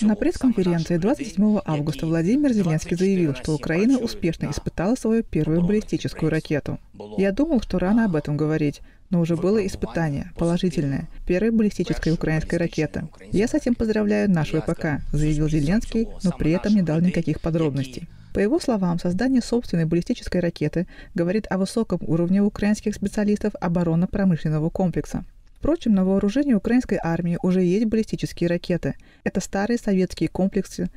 На пресс-конференции 27 августа Владимир Зеленский заявил, что Украина успешно испытала свою первую баллистическую ракету. Я думал, что рано об этом говорить, но уже было испытание, положительное, первой баллистической украинской ракеты. Я с этим поздравляю нашу ВПК, заявил Зеленский, но при этом не дал никаких подробностей. По его словам, создание собственной баллистической ракеты говорит о высоком уровне украинских специалистов оборонно-промышленного комплекса. Впрочем, на вооружении украинской армии уже есть баллистические ракеты. Это старые советские комплексы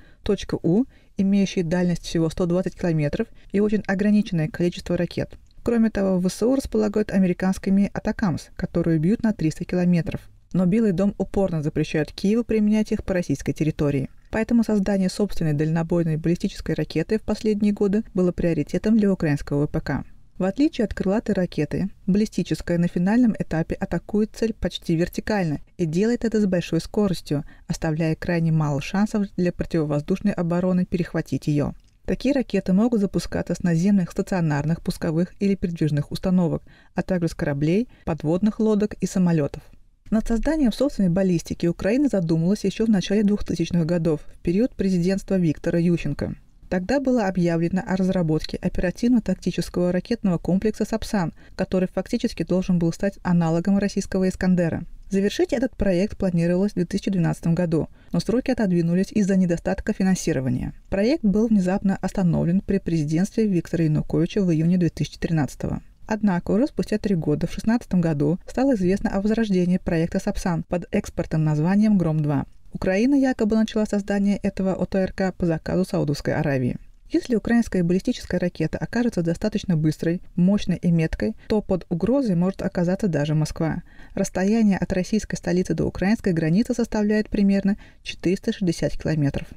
«У», имеющие дальность всего 120 километров и очень ограниченное количество ракет. Кроме того, ВСУ располагают американскими «Атакамс», которые бьют на 300 километров. Но Белый дом упорно запрещает Киеву применять их по российской территории. Поэтому создание собственной дальнобойной баллистической ракеты в последние годы было приоритетом для украинского ВПК. В отличие от крылатой ракеты, баллистическая на финальном этапе атакует цель почти вертикально и делает это с большой скоростью, оставляя крайне мало шансов для противовоздушной обороны перехватить ее. Такие ракеты могут запускаться с наземных стационарных пусковых или передвижных установок, а также с кораблей, подводных лодок и самолетов. Над созданием собственной баллистики Украина задумалась еще в начале 2000-х годов, в период президентства Виктора Ющенко. Тогда было объявлено о разработке оперативно-тактического ракетного комплекса «Сапсан», который фактически должен был стать аналогом российского «Искандера». Завершить этот проект планировалось в 2012 году, но сроки отодвинулись из-за недостатка финансирования. Проект был внезапно остановлен при президентстве Виктора Януковича в июне 2013 года. Однако уже спустя три года, в 2016 году, стало известно о возрождении проекта «Сапсан» под экспортным названием «Гром-2». Украина якобы начала создание этого ОТРК по заказу Саудовской Аравии. Если украинская баллистическая ракета окажется достаточно быстрой, мощной и меткой, то под угрозой может оказаться даже Москва. Расстояние от российской столицы до украинской границы составляет примерно 460 километров.